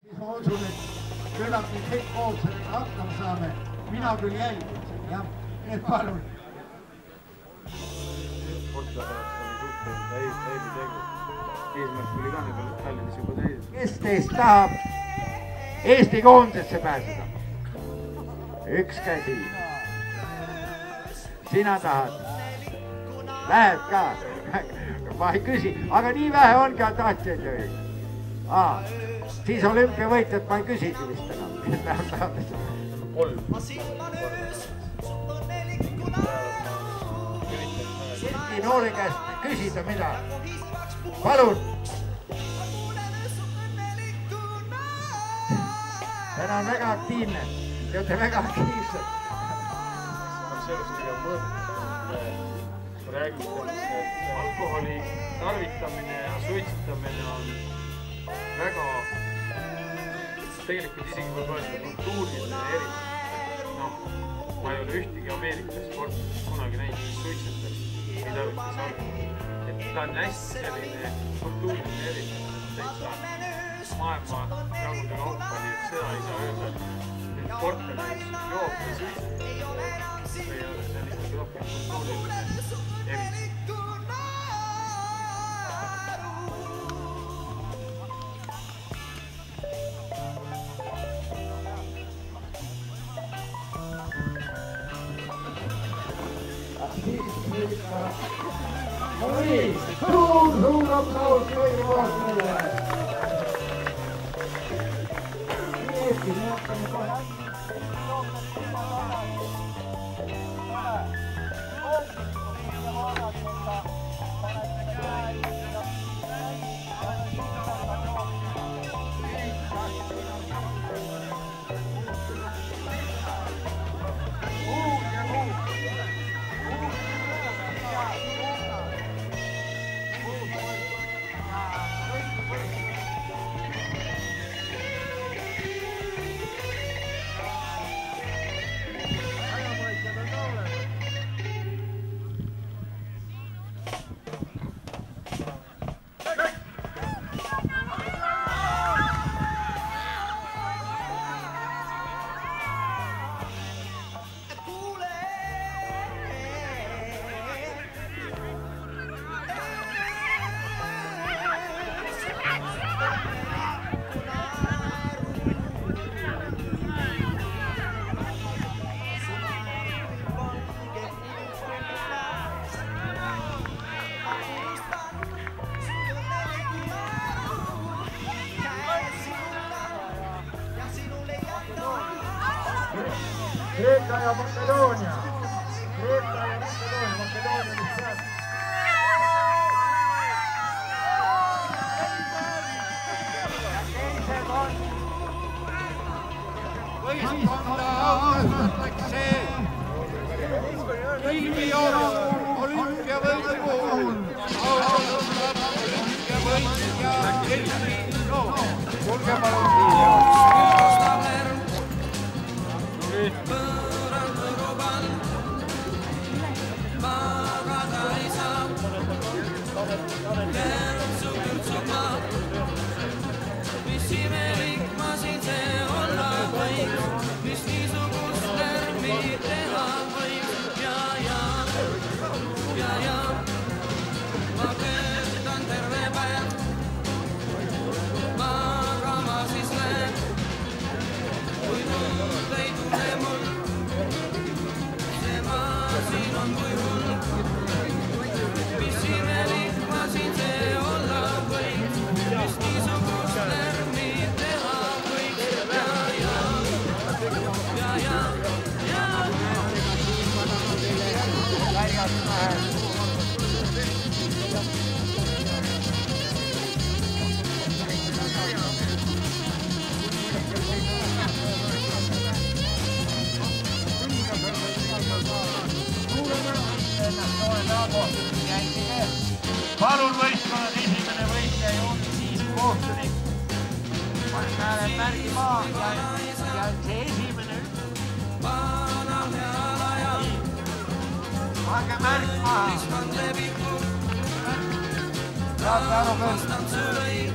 siis ma usun, et küllap me kõik koos sellega hakkama saame. mina küll jälgin seda, jah. nii et palun. sportlaselt oli suhteliselt häid, häid tegu. eesmärk oli ka nagu Tallinnas juba täidetud. kes teist tahab Eesti koondisesse pääseda? üks käsi. sina tahad? Lähed ka? ma ei küsi, aga nii vähe ongi tahtjaid ju. aa, siis olümpiavõitjat ma ei küsigi vist enam. kolm. Sildi noore käest küsida midagi. palun. täna on väga aktiivne, te olete väga aktiivsed. sellest pigem mõõdukad. räägime sellest, et alkoholi tarvitamine ja suitsetamine on väga, tegelikult isegi võib öelda kultuuriline erinevus. noh, ma ei ole ühtegi Ameerika sportlast kunagi näinud, kes suitsetaks, ei tarvitaks alkoholi. et ta on hästi selline kultuuriline erinevus, täitsa maailma jagude kaupa, nii et seda ei saa öelda, et sportlane, joob või suitsetab, see ei ole, see on ikkagi rohkem kultuuriline erinevus. Marie, cool, who loves our great water? Yes, you know, Creta e a Macedônia. Creta e a Macedônia. Macedônia do Santos. Please, come down, like say, leave me alone. Mis imelik ma siin see olla võiks, mis niisugust lärmi teha võiks ja, ja, ja, ja ma köötan palun võistkonnad, esimene võitja on siis kohtunik. panen hääle märgi maha ja, ja see esimene. pange märk maha. saate aru küll.